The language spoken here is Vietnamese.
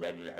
Webby